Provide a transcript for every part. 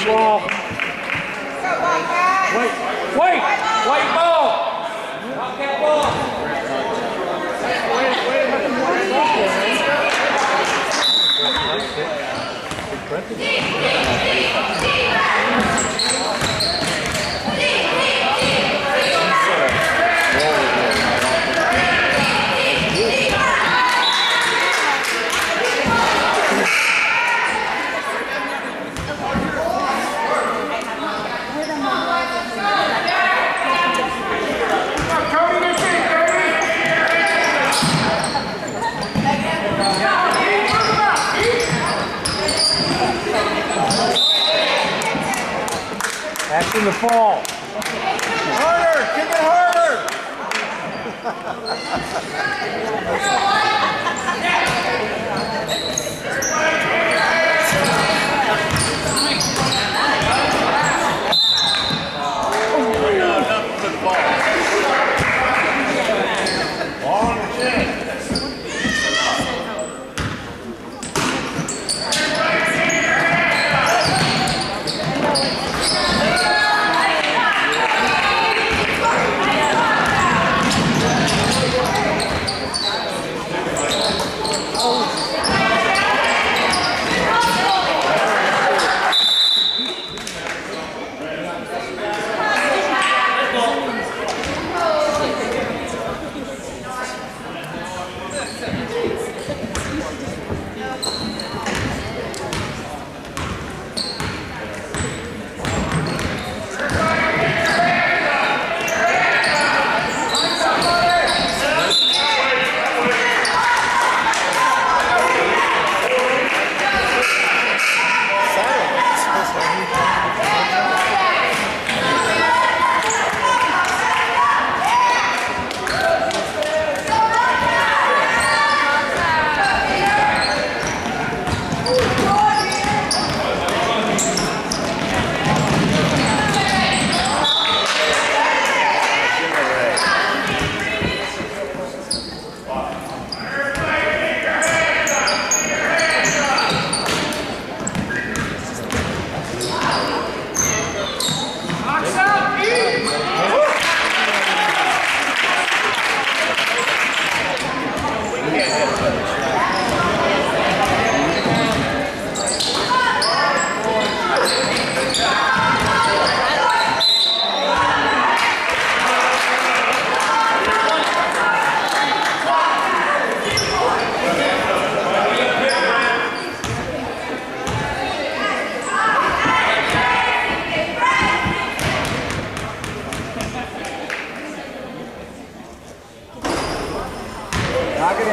White ball. Wait, wait, white ball. Knock that ball. Action the fall. Harder! Kick it harder!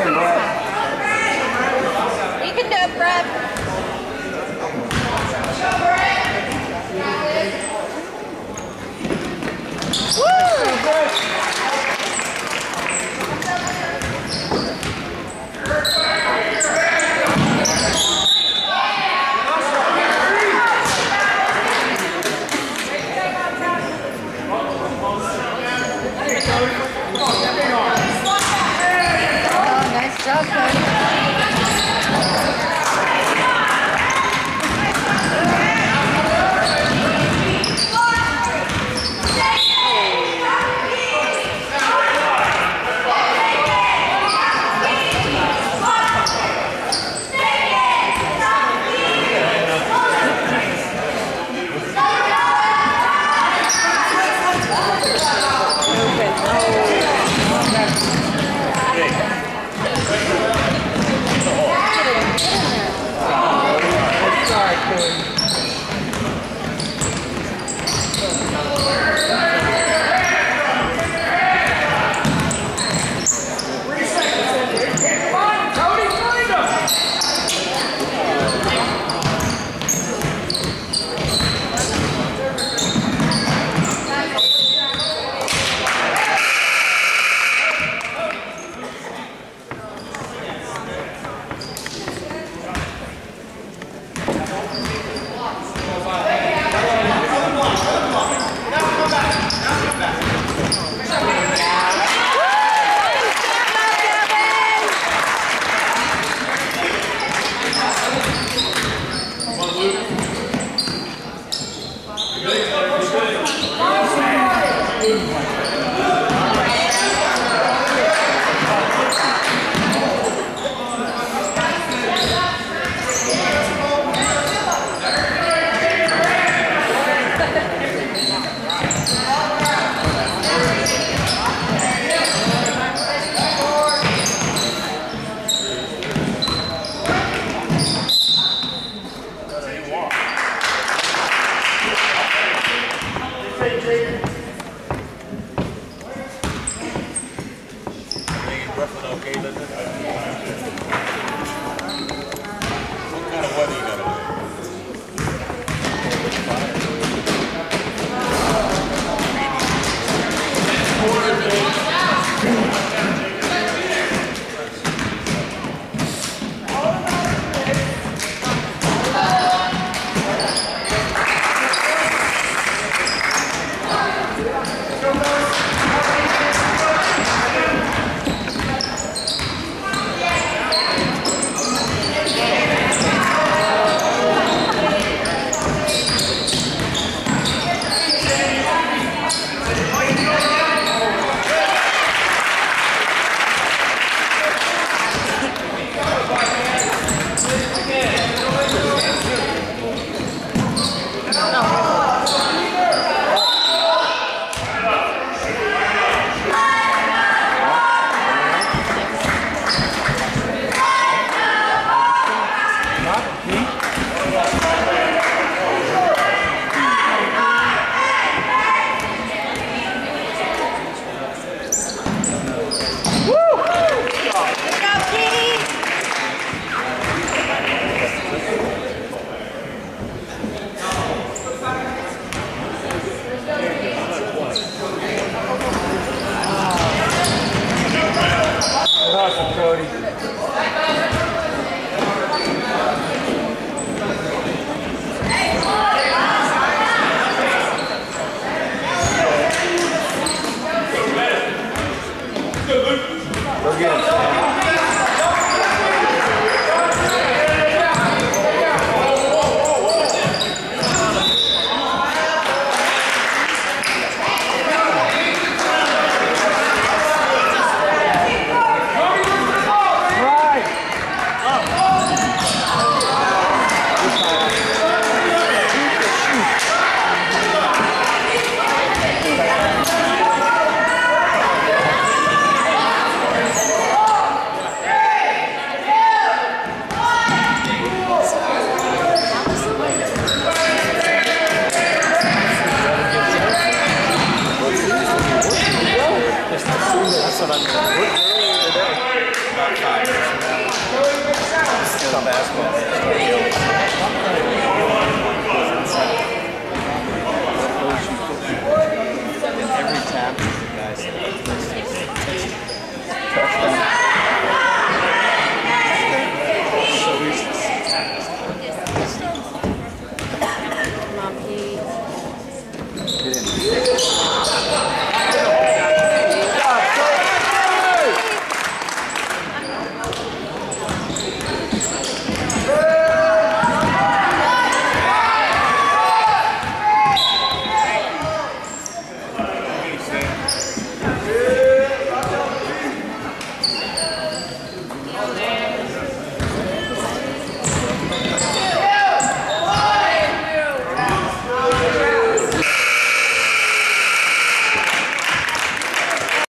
in, Brad. Brooklyn okay, Linda?